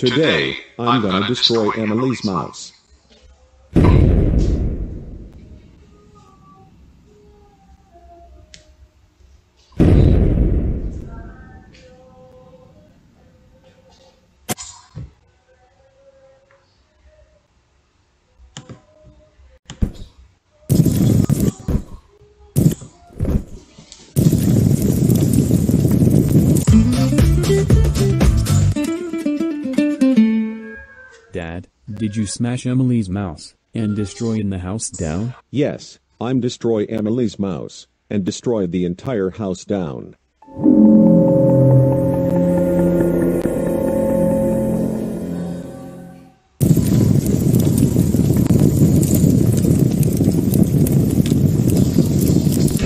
Today, I'm gonna destroy Emily's mouse. Did you smash Emily's mouse and destroy in the house down? Yes, I'm destroy Emily's mouse and destroy the entire house down.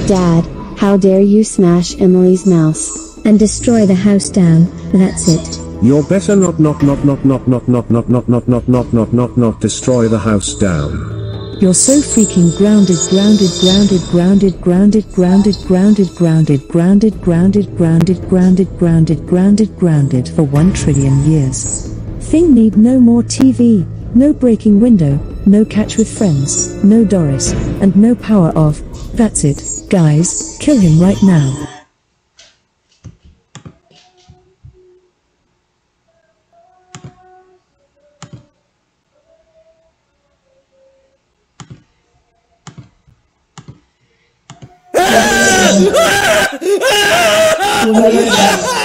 Dad, how dare you smash Emily's mouse and destroy the house down, that's it. You're better not not not not not not not not not not not not not not not destroy the house down. You're so freaking grounded, grounded, grounded, grounded, grounded, grounded, grounded, grounded, grounded, grounded, grounded, grounded, grounded, grounded, grounded for one trillion years. Thing need no more TV, no breaking window, no catch with friends, no Doris, and no power off. That's it, guys, kill him right now. Uma verdade.